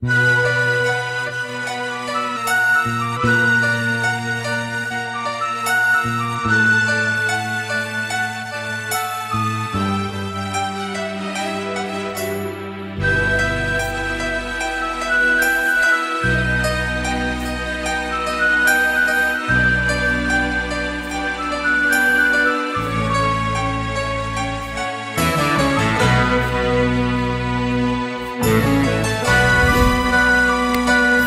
Mm-hmm.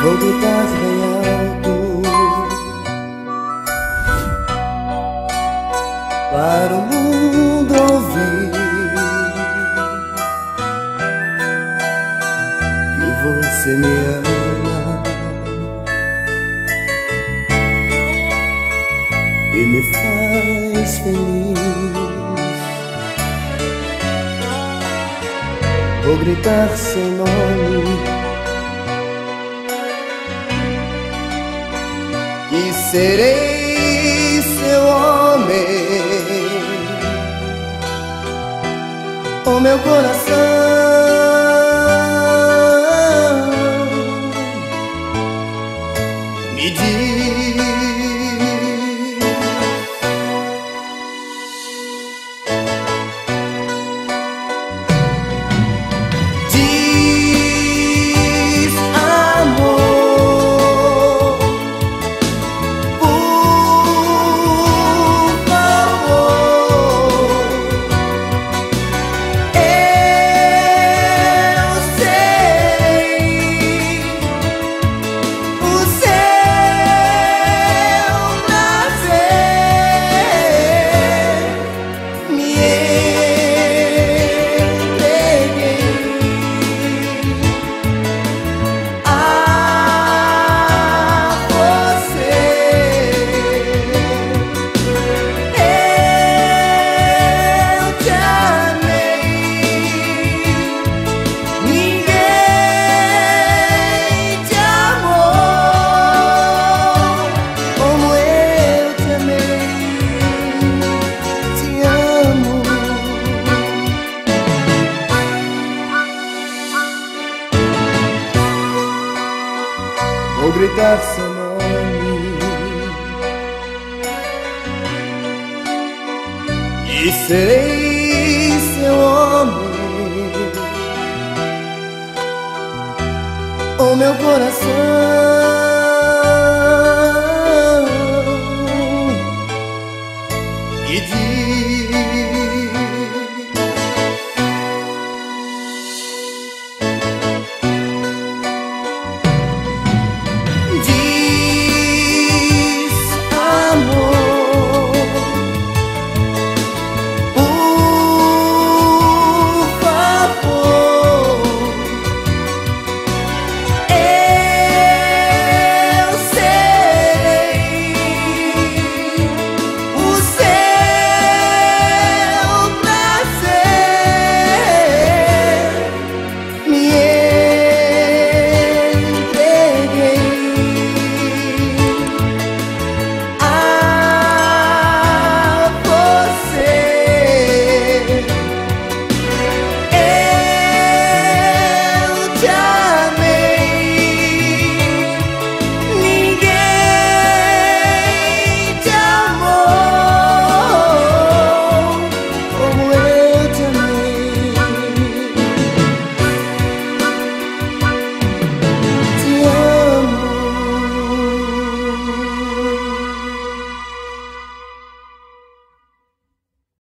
Vou gritar bem alto Para o mundo ouvir. Que você me ama. E me faz feliz. Vou gritar seu nome serei seu homem. O meu coração me diz. gritar seu nome E serei seu homem. O meu coração. E diz